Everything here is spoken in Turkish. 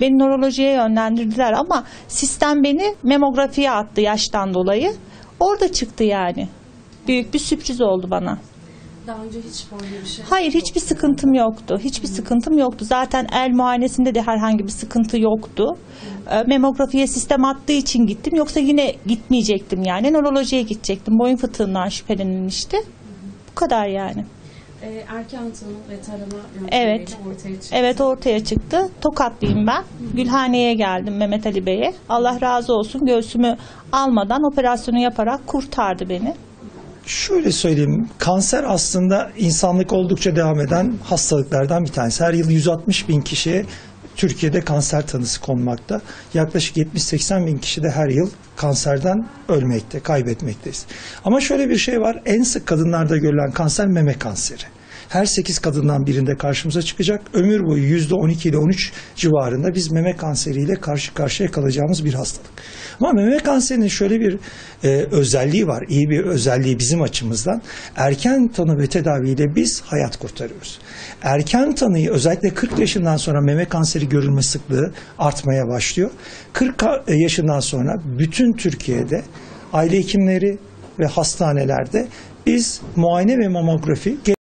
Beni nörolojiye yönlendirdiler ama sistem beni memografiye attı yaştan dolayı. Orada çıktı yani. Büyük bir sürpriz oldu bana. Daha önce hiç böyle bir şey Hayır hiçbir sıkıntım yoktu. Hiçbir sıkıntım yoktu. Zaten el muayenesinde de herhangi bir sıkıntı yoktu. Ee, Memografiye sistem attığı için gittim. Yoksa yine gitmeyecektim yani. Nörolojiye gidecektim. Boyun fıtığından şüphelenilmişti. Bu kadar yani. Ee, erken tanı ve tarama Evet. ortaya çıktı. Evet ortaya çıktı. Tokatlıyım ben. Gülhane'ye geldim Mehmet Ali Bey'e. Allah razı olsun göğsümü almadan operasyonu yaparak kurtardı beni. Şöyle söyleyeyim, kanser aslında insanlık oldukça devam eden hastalıklardan bir tanesi. Her yıl 160 bin kişiye Türkiye'de kanser tanısı konmakta. Yaklaşık 70-80 bin kişi de her yıl kanserden ölmekte, kaybetmekteyiz. Ama şöyle bir şey var, en sık kadınlarda görülen kanser meme kanseri. Her 8 kadından birinde karşımıza çıkacak. Ömür boyu %12 ile 13 civarında biz meme kanseriyle karşı karşıya kalacağımız bir hastalık. Ama meme kanserinin şöyle bir e, özelliği var, iyi bir özelliği bizim açımızdan. Erken tanı ve tedaviyle biz hayat kurtarıyoruz. Erken tanıyı özellikle 40 yaşından sonra meme kanseri görülme sıklığı artmaya başlıyor. 40 ka- yaşından sonra bütün Türkiye'de aile hekimleri ve hastanelerde biz muayene ve mamografi